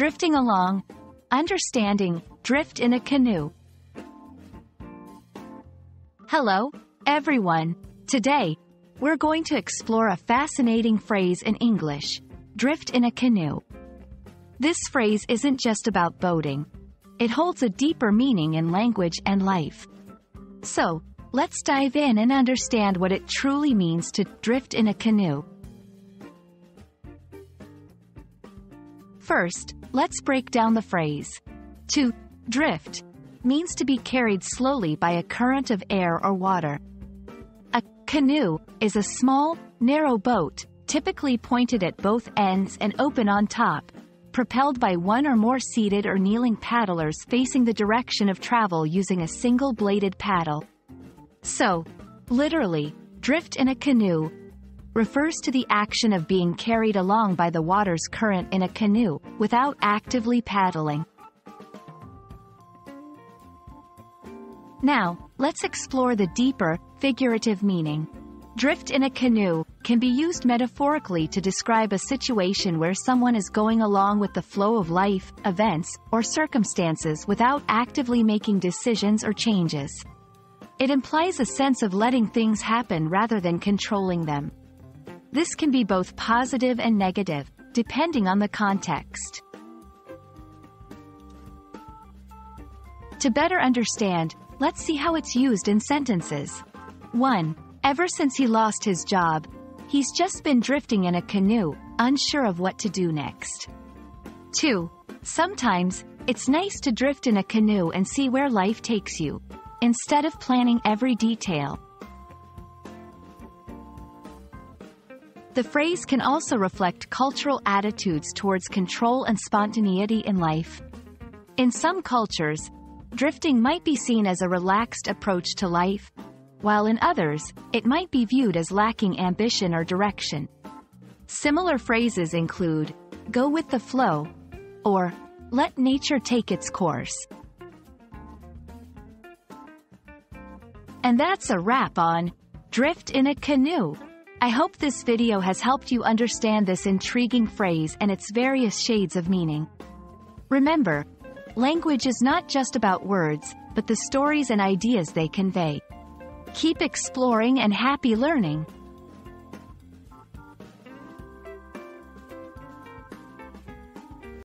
drifting along, understanding, drift in a canoe. Hello, everyone. Today, we're going to explore a fascinating phrase in English, drift in a canoe. This phrase isn't just about boating. It holds a deeper meaning in language and life. So, let's dive in and understand what it truly means to drift in a canoe. First, let's break down the phrase. To drift means to be carried slowly by a current of air or water. A canoe is a small, narrow boat, typically pointed at both ends and open on top, propelled by one or more seated or kneeling paddlers facing the direction of travel using a single-bladed paddle. So, literally, drift in a canoe refers to the action of being carried along by the water's current in a canoe, without actively paddling. Now, let's explore the deeper, figurative meaning. Drift in a canoe can be used metaphorically to describe a situation where someone is going along with the flow of life, events, or circumstances without actively making decisions or changes. It implies a sense of letting things happen rather than controlling them. This can be both positive and negative, depending on the context. To better understand, let's see how it's used in sentences. 1. Ever since he lost his job, he's just been drifting in a canoe, unsure of what to do next. 2. Sometimes, it's nice to drift in a canoe and see where life takes you, instead of planning every detail. The phrase can also reflect cultural attitudes towards control and spontaneity in life. In some cultures, drifting might be seen as a relaxed approach to life, while in others, it might be viewed as lacking ambition or direction. Similar phrases include, go with the flow, or let nature take its course. And that's a wrap on Drift in a Canoe. I hope this video has helped you understand this intriguing phrase and its various shades of meaning. Remember, language is not just about words, but the stories and ideas they convey. Keep exploring and happy learning!